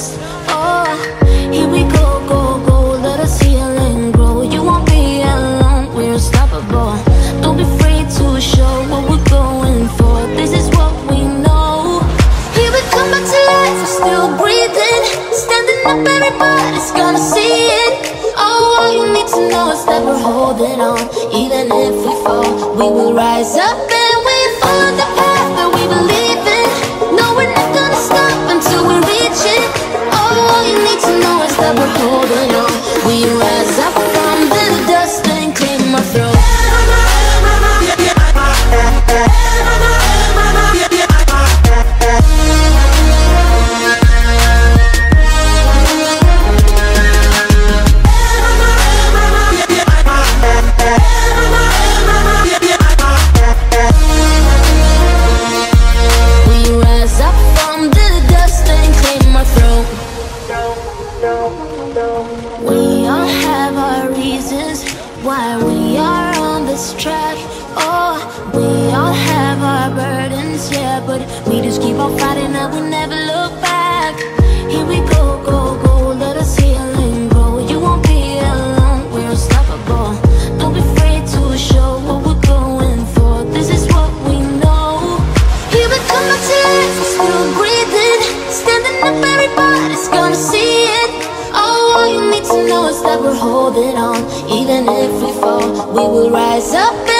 Oh, here we go, go, go. Let us heal and grow. You won't be alone. We're unstoppable. Don't be afraid to show what we're going for. This is what we know. Here we come back to life. We're still breathing, standing up. Everybody's gonna see it. Oh, all you need to know is that we're holding on. Even if we fall, we will rise up holding on. We rise up why we are on this track. Oh, we all have our burdens, yeah, but we just keep on fighting and we never look back. We will rise up